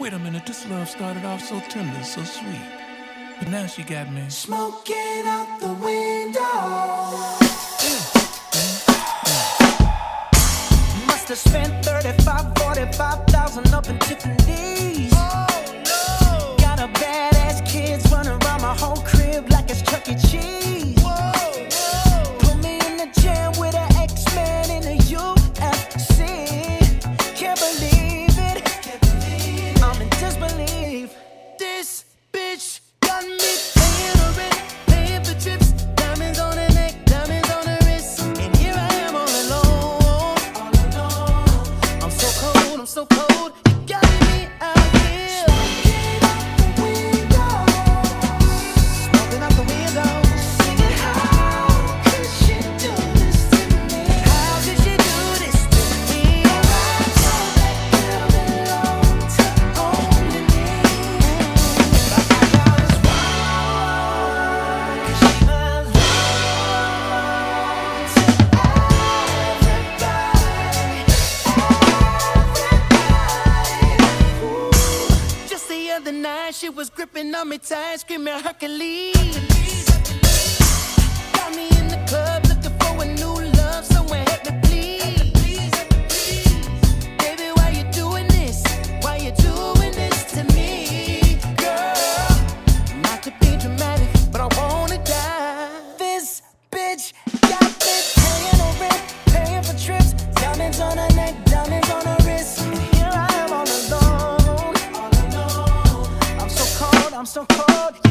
Wait a minute, this love started off so tender, so sweet. But now she got me smoking out the window. Must have spent 35, 45,000 up in Tiffany's. Oh, no. Got a bag. she was gripping on me tight, screaming Hercules. so cold.